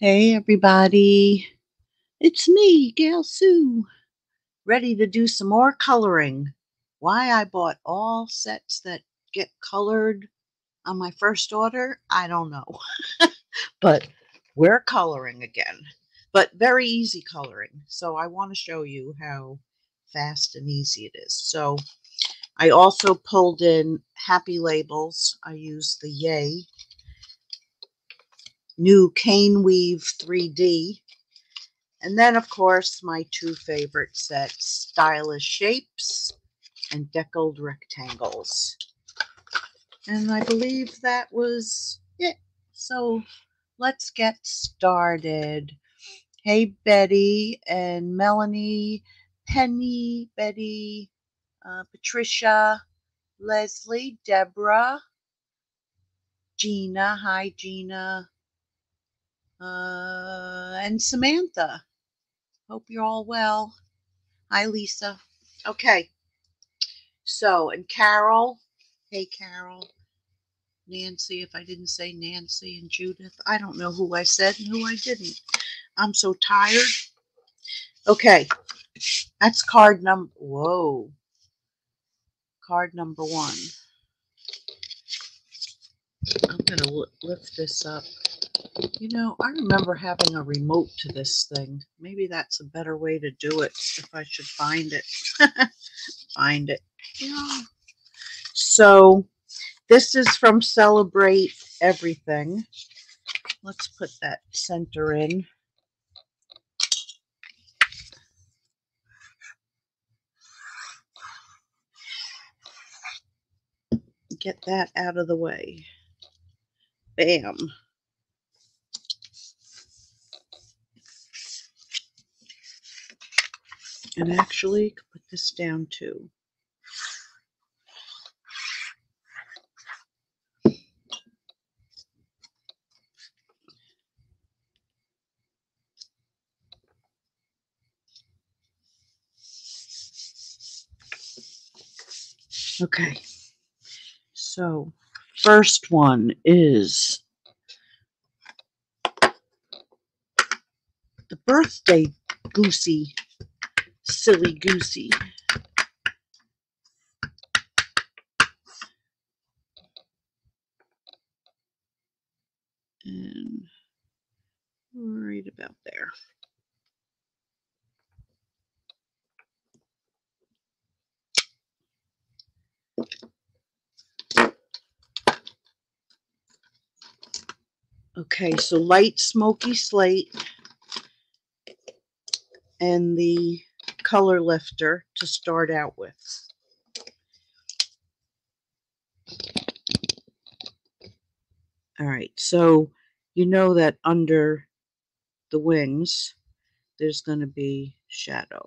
Hey, everybody. It's me, Gail Sue, ready to do some more coloring. Why I bought all sets that get colored on my first order, I don't know. but we're coloring again, but very easy coloring. So I want to show you how fast and easy it is. So I also pulled in happy labels. I used the Yay new Cane Weave 3D. And then, of course, my two favorite sets, Stylish Shapes and Deckled Rectangles. And I believe that was it. So let's get started. Hey, Betty and Melanie, Penny, Betty, uh, Patricia, Leslie, Deborah, Gina. Hi, Gina. Uh, and Samantha. Hope you're all well. Hi, Lisa. Okay. So, and Carol. Hey, Carol. Nancy, if I didn't say Nancy and Judith, I don't know who I said and who I didn't. I'm so tired. Okay. That's card number. Whoa. Card number one. I'm going to lift this up. You know, I remember having a remote to this thing. Maybe that's a better way to do it if I should find it. find it. Yeah. So, this is from Celebrate Everything. Let's put that center in. Get that out of the way. Bam. And actually, put this down too. Okay, so first one is the birthday goosey silly goosey. And right about there. Okay, so light smoky slate and the color lifter to start out with. All right, so you know that under the wings, there's going to be shadow.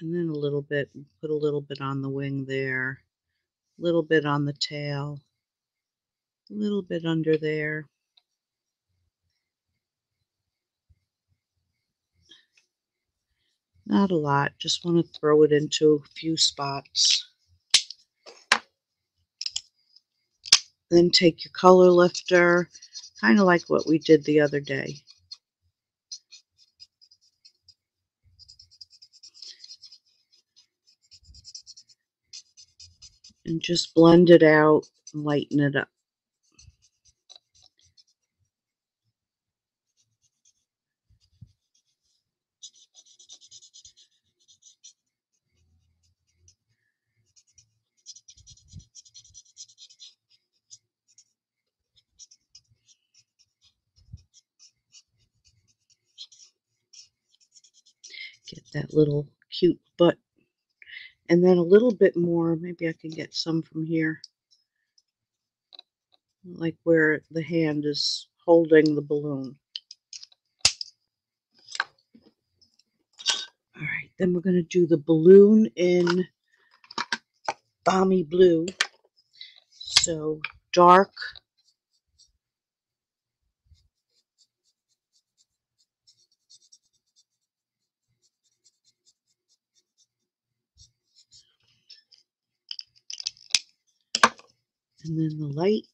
And then a little bit, put a little bit on the wing there, a little bit on the tail, a little bit under there. Not a lot, just want to throw it into a few spots. Then take your color lifter, kind of like what we did the other day. And just blend it out and lighten it up. Get that little cute butt. And then a little bit more, maybe I can get some from here. Like where the hand is holding the balloon. All right, then we're going to do the balloon in balmy blue. So dark And then the light.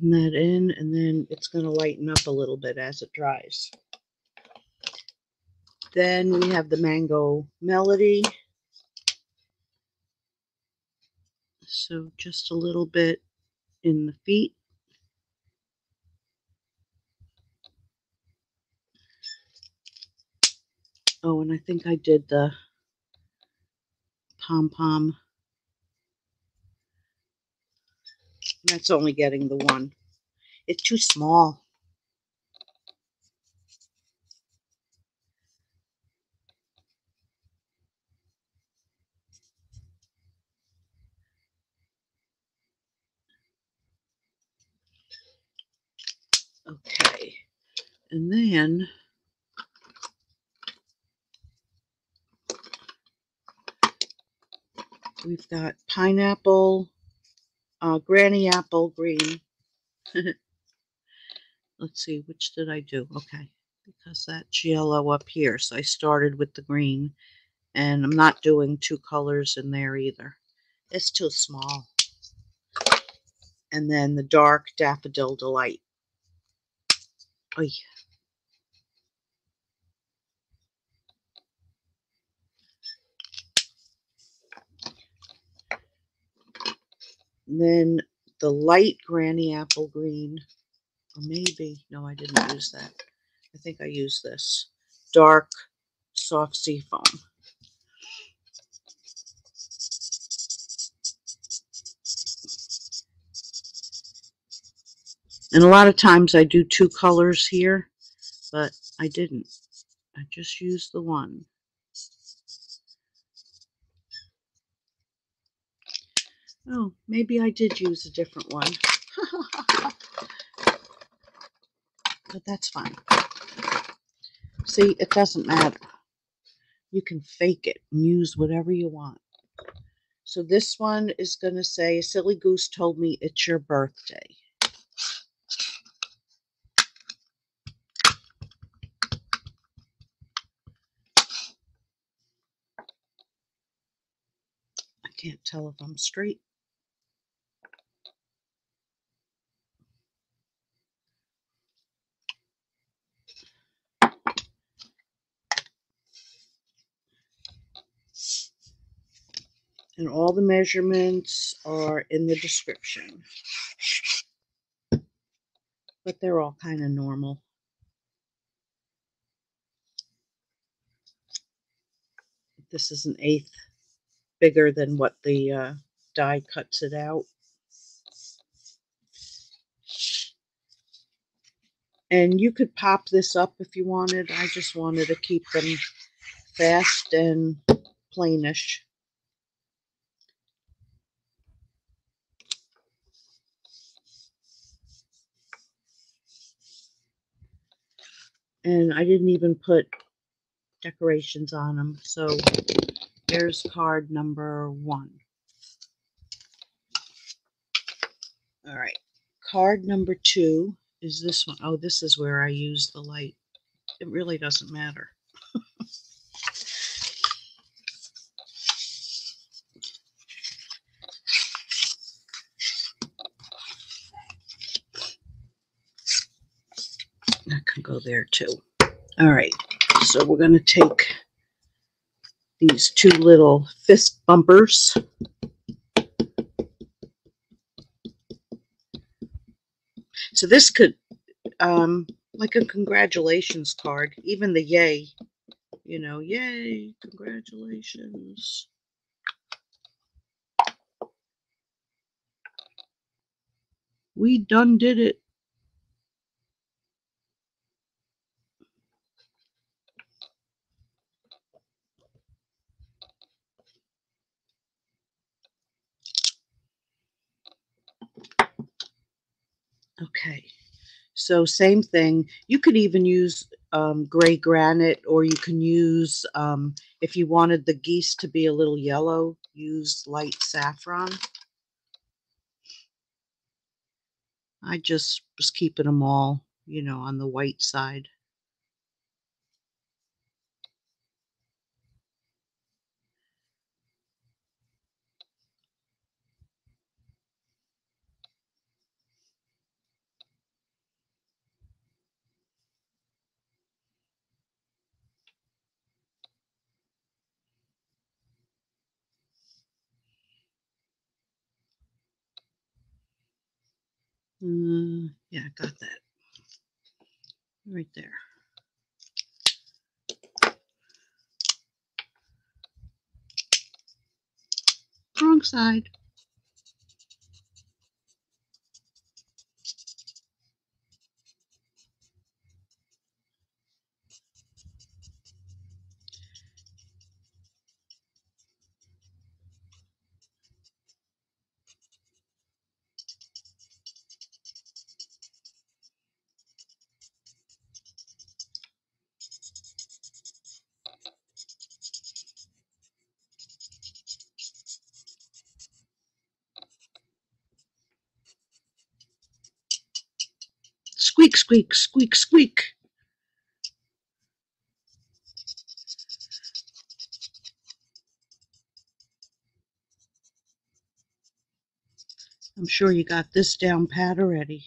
Blend that in, and then it's going to lighten up a little bit as it dries. Then we have the mango melody. So just a little bit in the feet. Oh, and I think I did the pom pom. That's only getting the one. It's too small. Okay. And then we've got pineapple, uh, granny apple green. Let's see, which did I do? Okay, because that's yellow up here. So I started with the green and I'm not doing two colors in there either. It's too small. And then the dark daffodil delight. Oy. Then the light granny apple green, or maybe, no, I didn't use that. I think I used this dark soft sea foam. And a lot of times I do two colors here, but I didn't. I just used the one. Oh, maybe I did use a different one. but that's fine. See, it doesn't matter. You can fake it and use whatever you want. So this one is going to say, silly goose told me it's your birthday. I can't tell if I'm straight. And all the measurements are in the description. But they're all kind of normal. This is an eighth bigger than what the uh, die cuts it out. And you could pop this up if you wanted. I just wanted to keep them fast and plainish. And I didn't even put decorations on them. So there's card number one. All right. Card number two is this one. Oh, this is where I use the light. It really doesn't matter. that can go there too. All right. So we're going to take these two little fist bumpers. So this could, um, like a congratulations card, even the yay, you know, yay, congratulations. We done did it. Okay, so same thing. You could even use um, gray granite, or you can use, um, if you wanted the geese to be a little yellow, use light saffron. I just was keeping them all, you know, on the white side. Uh, yeah, I got that. Right there. Wrong side. Squeak, squeak, squeak, squeak. I'm sure you got this down pat already.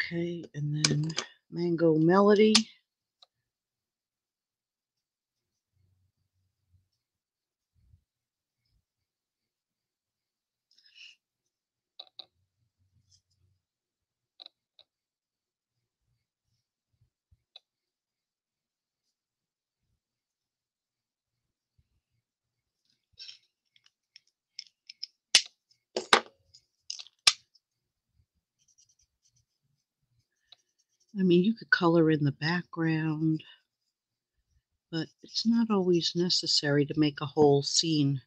Okay, and then Mango Melody. I mean, you could color in the background, but it's not always necessary to make a whole scene.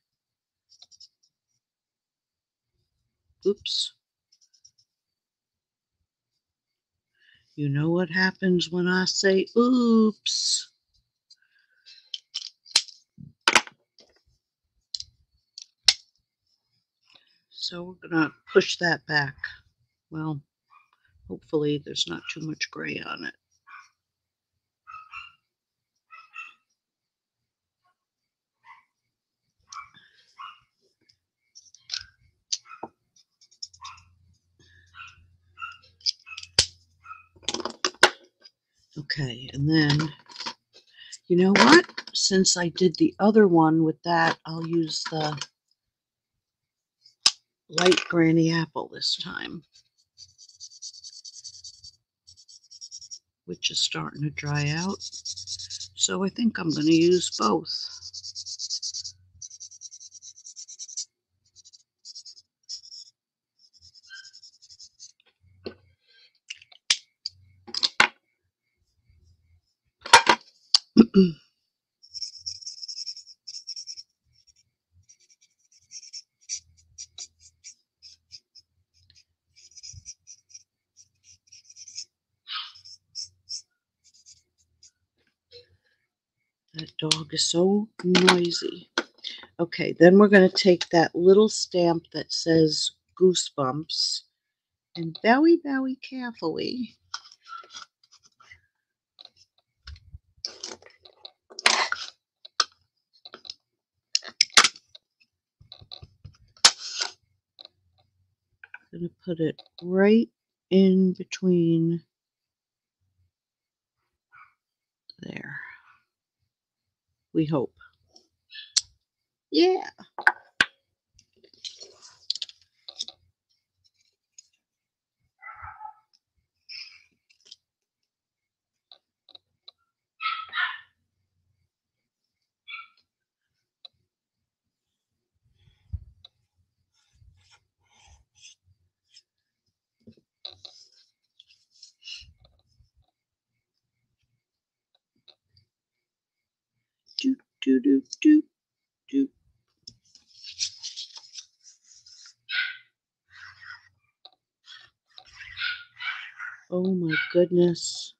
Oops. You know what happens when I say oops. So we're going to push that back. Well, hopefully there's not too much gray on it. Okay, and then, you know what? Since I did the other one with that, I'll use the light granny apple this time. Which is starting to dry out. So I think I'm going to use both. That dog is so noisy. Okay, then we're going to take that little stamp that says Goosebumps and very, very carefully I'm going to put it right in between there. We hope. Yeah. do, do, do. Oh my goodness.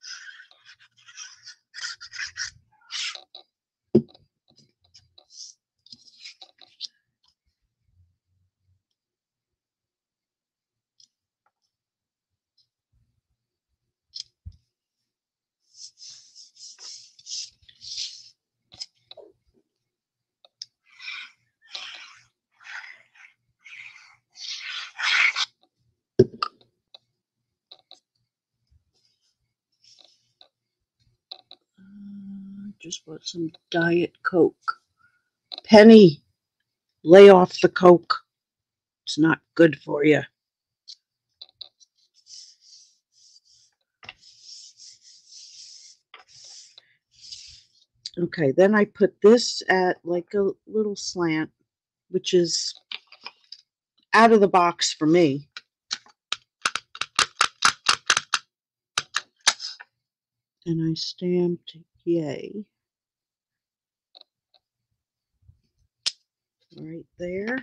Some Diet Coke. Penny, lay off the Coke. It's not good for you. Okay, then I put this at like a little slant, which is out of the box for me. And I stamped yay right there.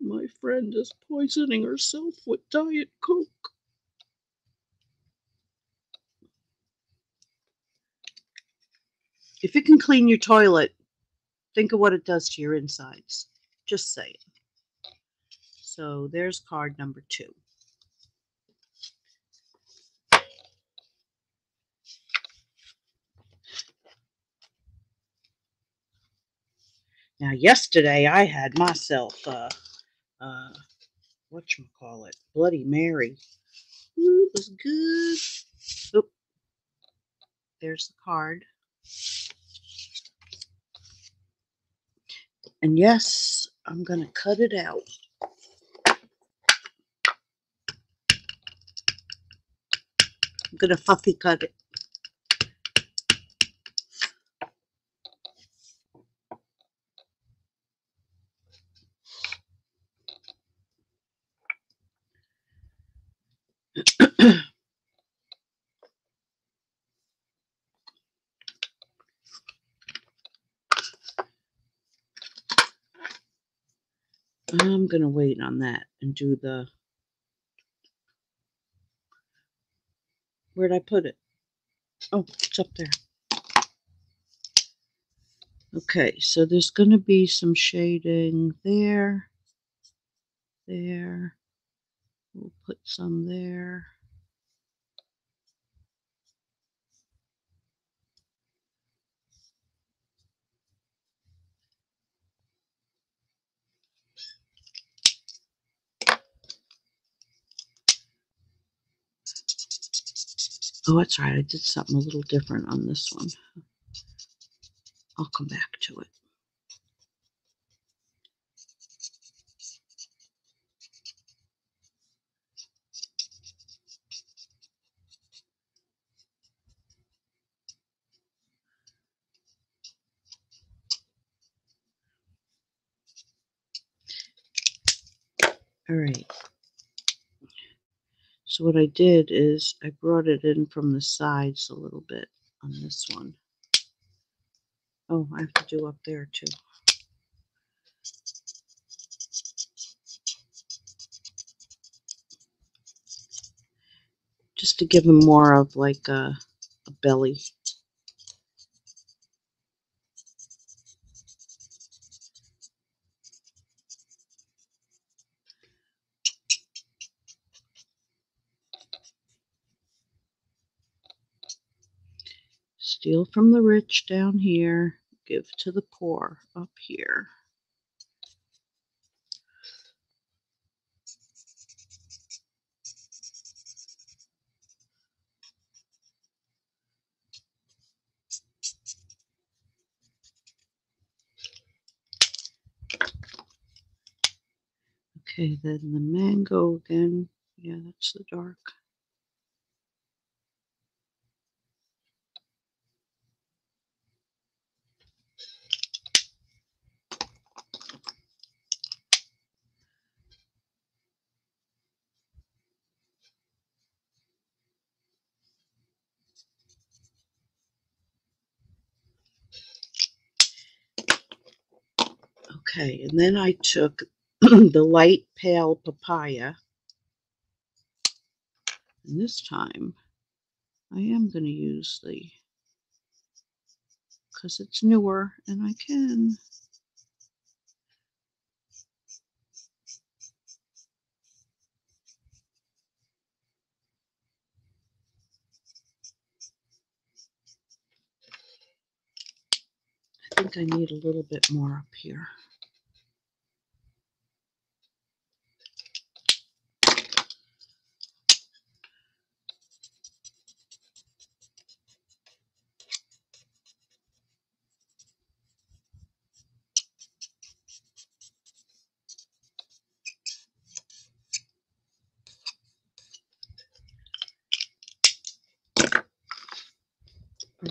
My friend is poisoning herself with Diet Coke. If it can clean your toilet, think of what it does to your insides. Just say it. So there's card number two. Now, yesterday I had myself a, uh, whatchamacallit, Bloody Mary. Ooh, it was good. Oop. There's the card. And yes, I'm going to cut it out. I'm going to fussy cut it. I'm going to wait on that and do the. Where'd I put it? Oh, it's up there. Okay, so there's going to be some shading there, there. We'll put some there. Oh, that's right. I did something a little different on this one. I'll come back to it. All right. So what I did is I brought it in from the sides a little bit on this one. Oh, I have to do up there too. Just to give him more of like a, a belly. Steal from the rich down here, give to the poor up here. Okay, then the mango again. Yeah, that's the dark. Okay, and then I took the light pale papaya. And this time I am going to use the, because it's newer and I can. I think I need a little bit more up here.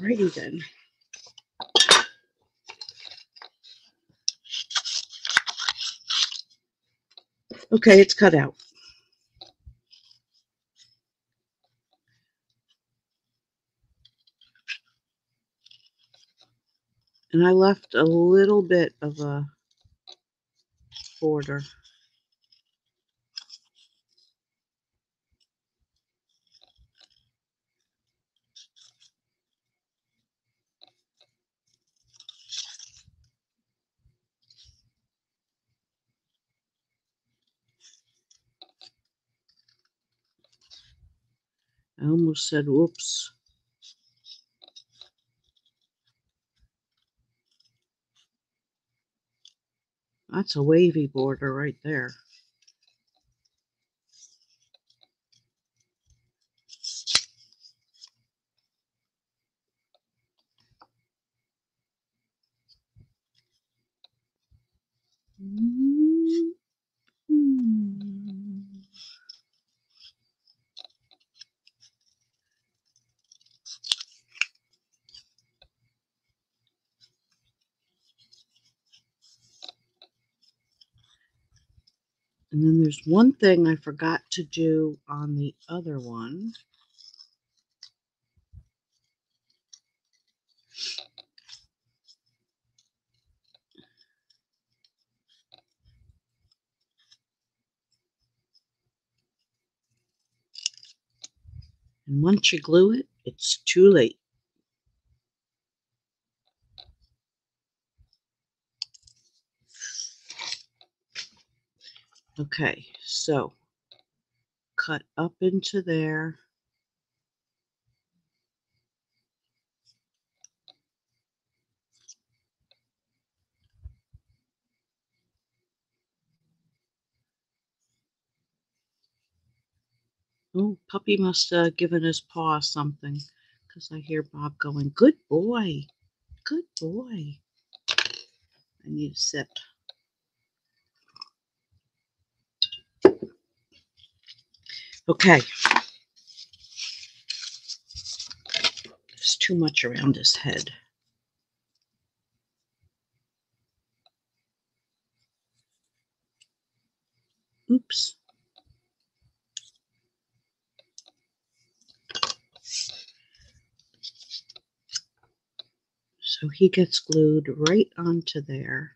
Alrighty then. Okay, it's cut out. And I left a little bit of a border. I almost said whoops. That's a wavy border right there. Mm. And then there's one thing I forgot to do on the other one. And once you glue it, it's too late. Okay, so cut up into there. Oh, puppy must have given his paw something because I hear Bob going, Good boy, good boy. I need a sip. Okay. There's too much around his head. Oops. So he gets glued right onto there.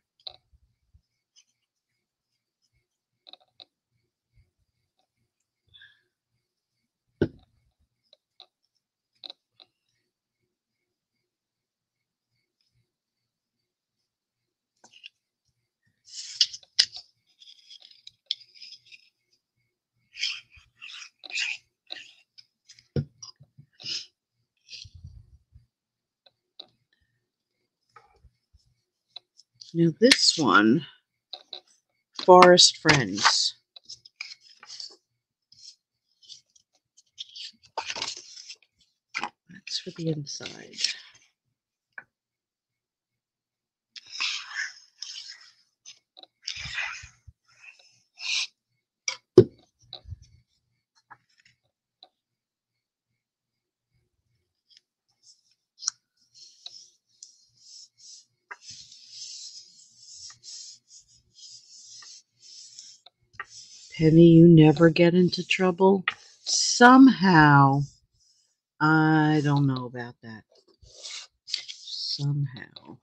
Now this one, Forest Friends. That's for the inside. Penny, you never get into trouble. Somehow, I don't know about that. Somehow.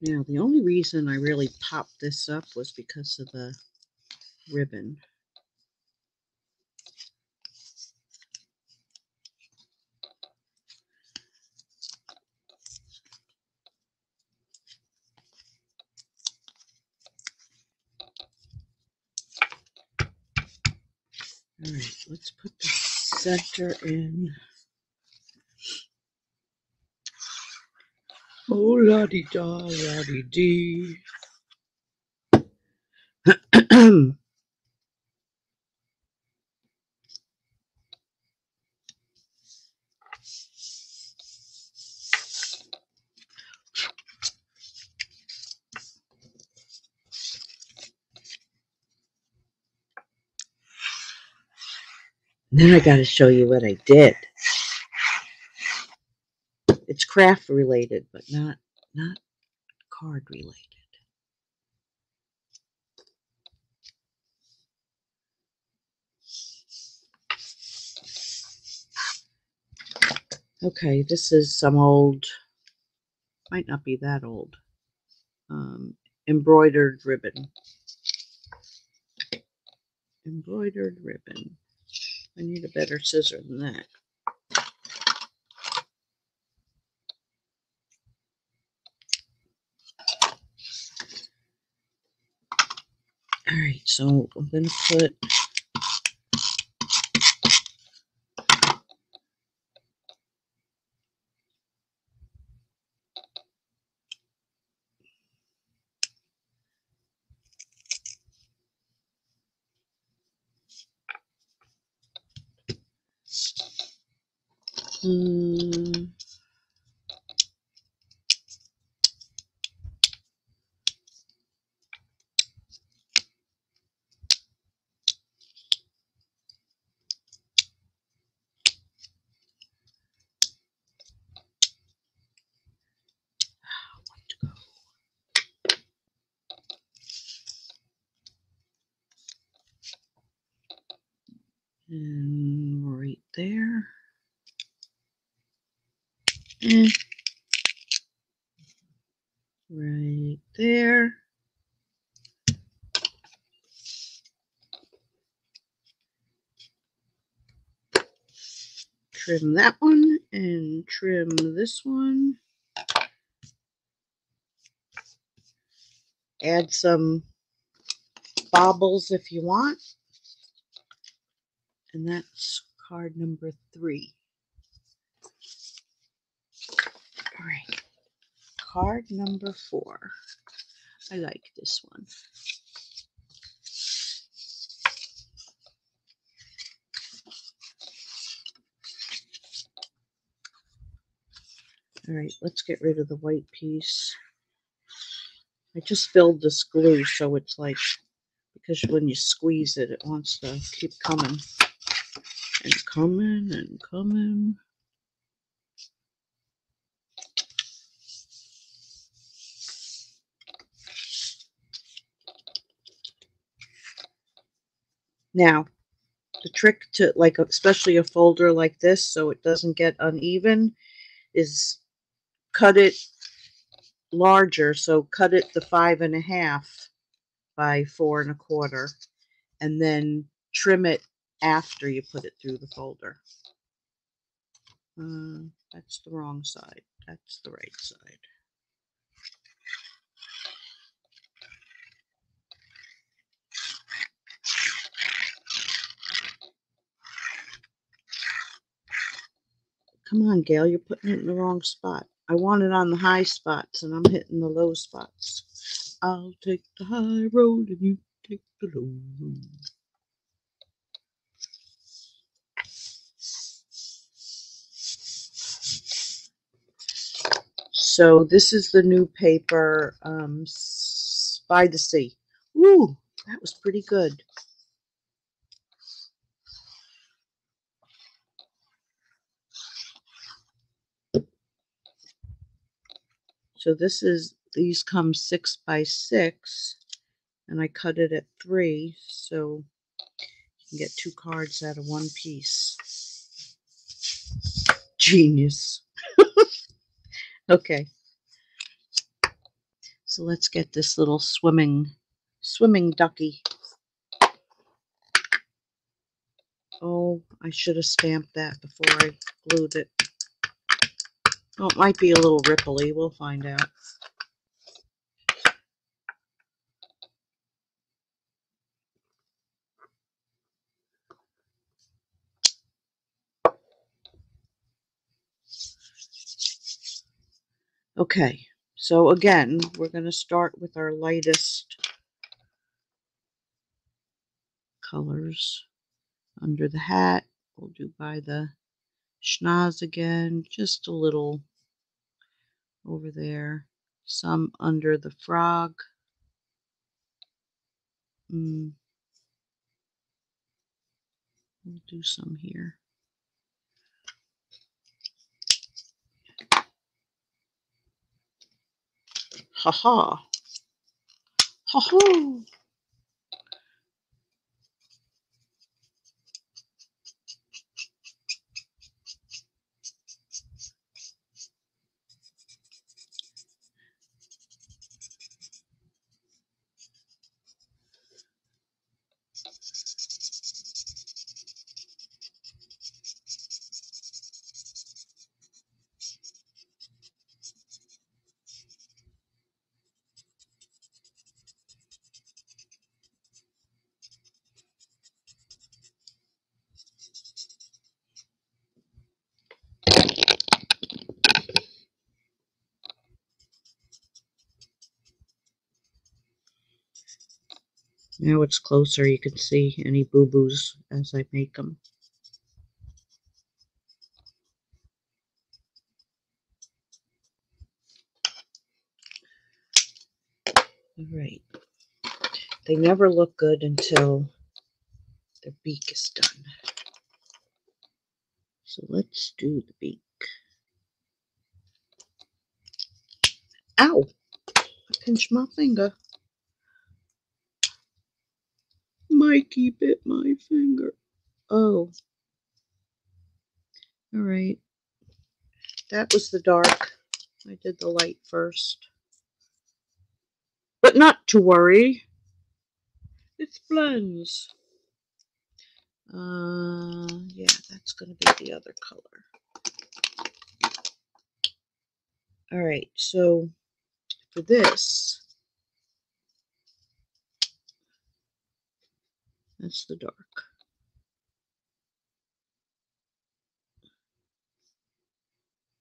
Now, the only reason I really popped this up was because of the ribbon. All right, let's put the center in. Oh, la di da, la di dee. Then I got to show you what I did. It's craft related, but not not card related. Okay, this is some old, might not be that old, um, embroidered ribbon. Embroidered ribbon. I need a better scissor than that. All right, so I'm going to put Hmm. What to go? And right there. Eh. Right there. Trim that one and trim this one. Add some baubles if you want. And that's card number three. All right. Card number four. I like this one. All right, let's get rid of the white piece. I just filled this glue so it's like, because when you squeeze it, it wants to keep coming and coming and coming. Now, the trick to like, especially a folder like this, so it doesn't get uneven, is cut it larger. So cut it the five and a half by four and a quarter, and then trim it after you put it through the folder. Uh, that's the wrong side. That's the right side. Come on, Gail, you're putting it in the wrong spot. I want it on the high spots and I'm hitting the low spots. I'll take the high road and you take the low road. So this is the new paper um, by the sea. Woo, that was pretty good. So this is, these come six by six, and I cut it at three, so you can get two cards out of one piece. Genius. okay. So let's get this little swimming, swimming ducky. Oh, I should have stamped that before I glued it. Oh, it might be a little ripply. We'll find out. Okay, so again, we're going to start with our lightest colors. Under the hat, we'll do by the schnoz again, just a little over there. Some under the frog. Mm. We'll do some here. Ha ha. Ha ha. Now it's closer, you can see any boo-boos as I make them. All right. They never look good until the beak is done. So let's do the beak. Ow! I pinched my finger. Mikey bit my finger. Oh. All right. That was the dark. I did the light first. But not to worry. It blends. Uh, yeah, that's going to be the other color. All right, so for this, that's the dark.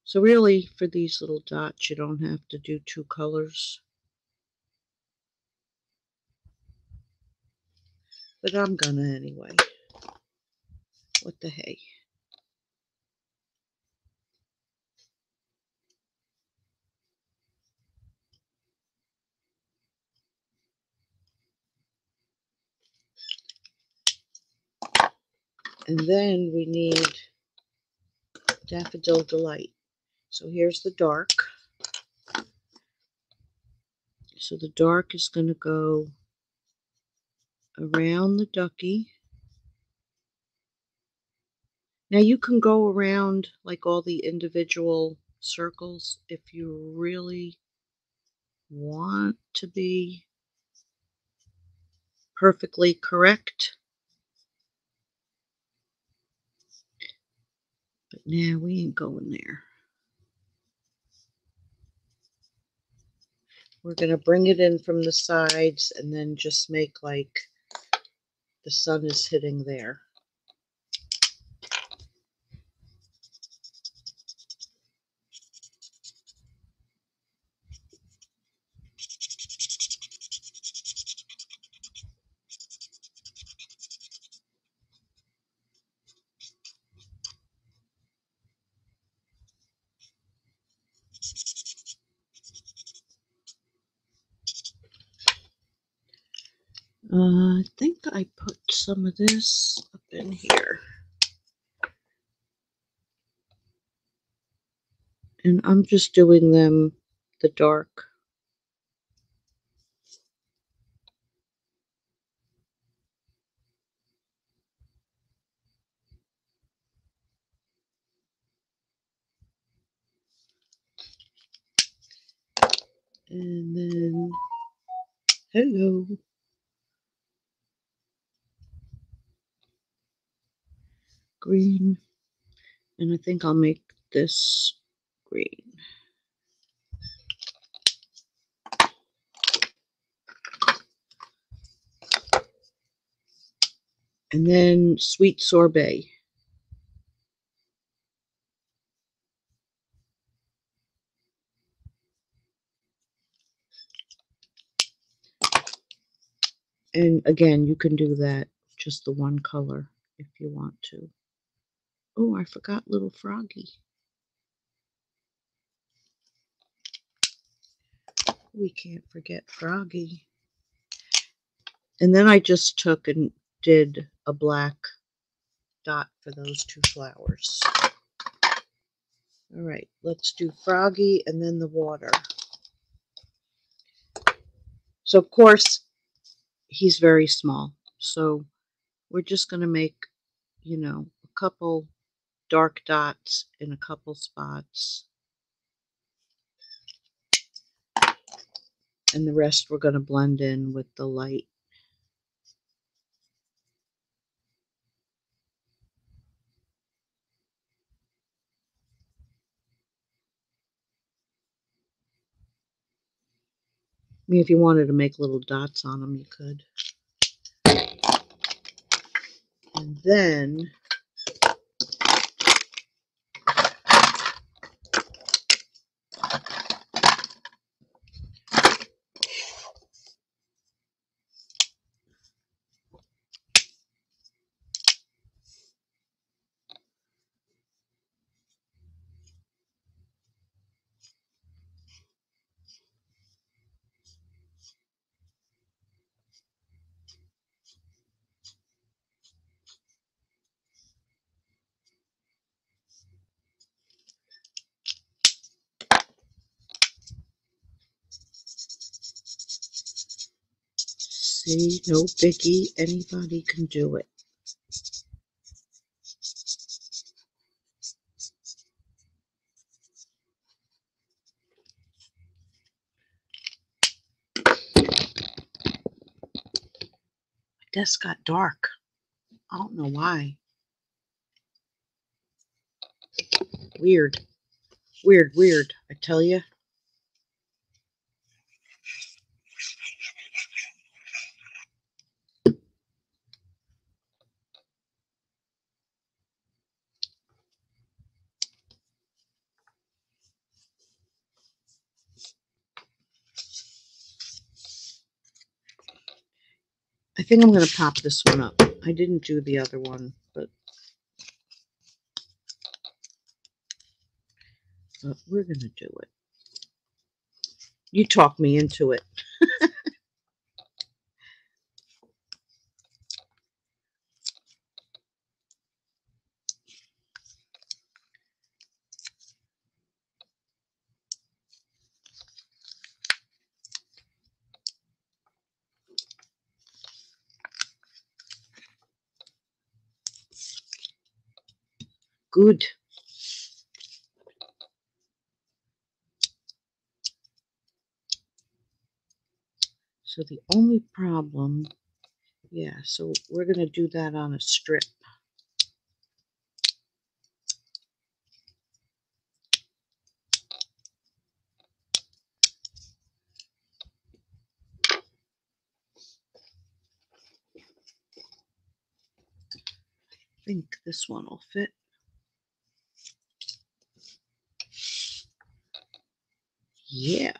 So really, for these little dots, you don't have to do two colors. But I'm gonna anyway. What the hey. And then we need Daffodil Delight. So here's the dark. So the dark is going to go around the ducky. Now you can go around like all the individual circles if you really want to be perfectly correct. But now we ain't going there. We're going to bring it in from the sides and then just make like the sun is hitting there. Uh, I think I put some of this up in here. And I'm just doing them the dark. And then Hello. Green. And I think I'll make this green. And then sweet sorbet. And again, you can do that just the one color if you want to. Oh, I forgot little froggy. We can't forget froggy. And then I just took and did a black dot for those two flowers. All right, let's do froggy and then the water. So of course, he's very small. So we're just going to make, you know, a couple dark dots in a couple spots. And the rest we're going to blend in with the light. I mean, if you wanted to make little dots on them, you could. And then See, no biggie. Anybody can do it. My desk got dark. I don't know why. Weird. Weird, weird, I tell you. Think I'm going to pop this one up. I didn't do the other one, but, but we're going to do it. You talk me into it. Good. So the only problem, yeah, so we're going to do that on a strip. I think this one will fit. Yeah.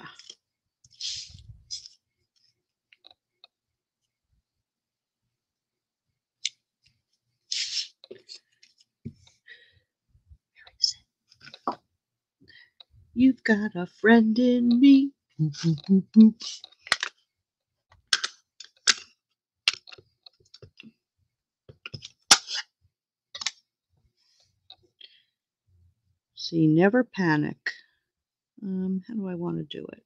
You've got a friend in me. See, never panic. Um, how do I want to do it?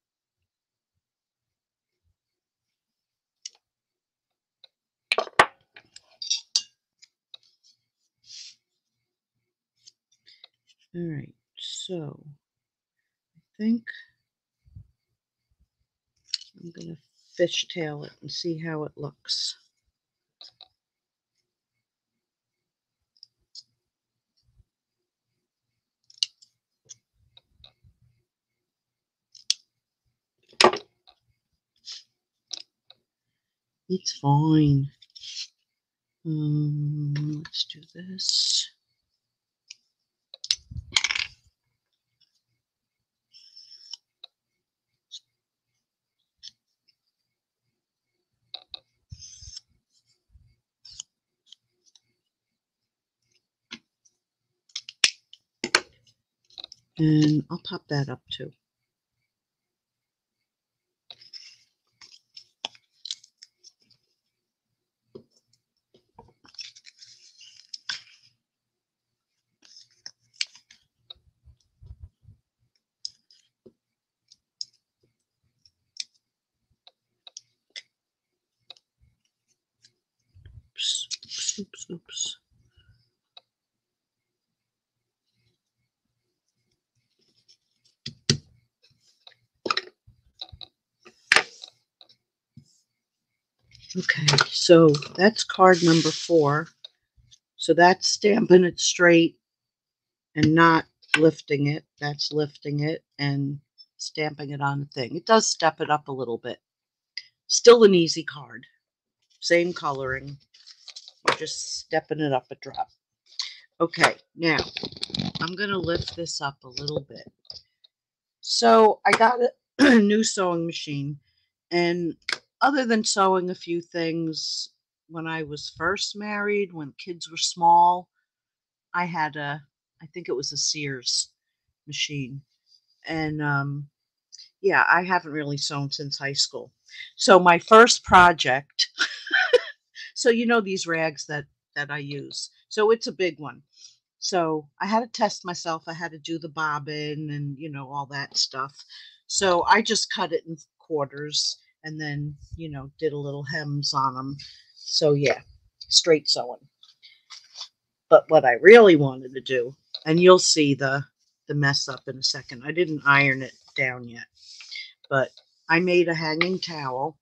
All right, so I think I'm going to fishtail it and see how it looks. It's fine. Um, let's do this. And I'll pop that up too. Oops, oops, oops, oops. Okay, so that's card number four. So that's stamping it straight and not lifting it. That's lifting it and stamping it on a thing. It does step it up a little bit. Still an easy card. Same coloring. You're just stepping it up a drop. Okay, now I'm going to lift this up a little bit. So I got a new sewing machine and other than sewing a few things when I was first married, when kids were small, I had a, I think it was a Sears machine. And um, yeah, I haven't really sewn since high school. So my first project, so you know these rags that that I use. So it's a big one. So I had to test myself. I had to do the bobbin and you know all that stuff. So I just cut it in quarters and then you know did a little hems on them so yeah straight sewing. But what i really wanted to do and you'll see the the mess up in a second i didn't iron it down yet but i made a hanging towel.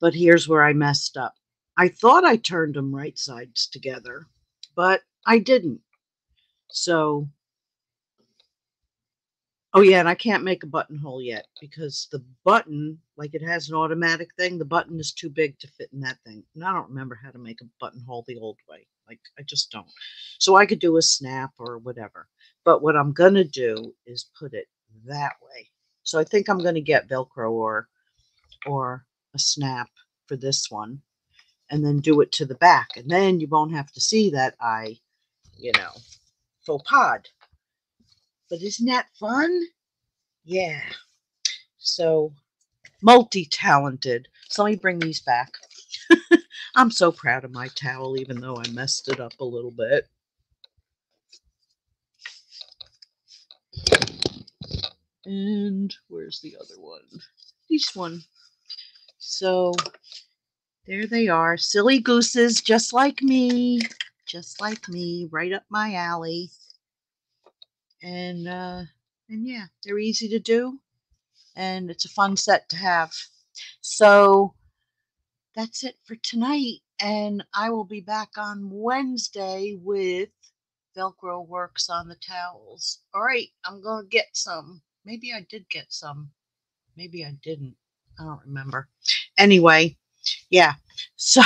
But here's where i messed up. I thought i turned them right sides together but i didn't. So Oh yeah, and I can't make a buttonhole yet because the button, like it has an automatic thing, the button is too big to fit in that thing. And I don't remember how to make a buttonhole the old way. Like I just don't. So I could do a snap or whatever. But what I'm gonna do is put it that way. So I think I'm gonna get Velcro or or a snap for this one and then do it to the back. And then you won't have to see that I, you know, faux pod. But isn't that fun? Yeah. So multi-talented. So let me bring these back. I'm so proud of my towel, even though I messed it up a little bit. And where's the other one? This one. So there they are. Silly gooses, just like me. Just like me, right up my alley and uh, and yeah, they're easy to do, and it's a fun set to have. So that's it for tonight, and I will be back on Wednesday with Velcro works on the towels. All right, I'm gonna get some. Maybe I did get some. Maybe I didn't. I don't remember. Anyway, yeah. So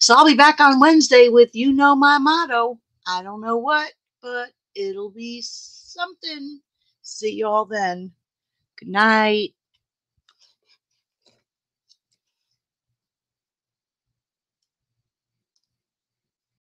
so I'll be back on Wednesday with you know my motto. I don't know what, but it'll be something. See y'all then. Good night.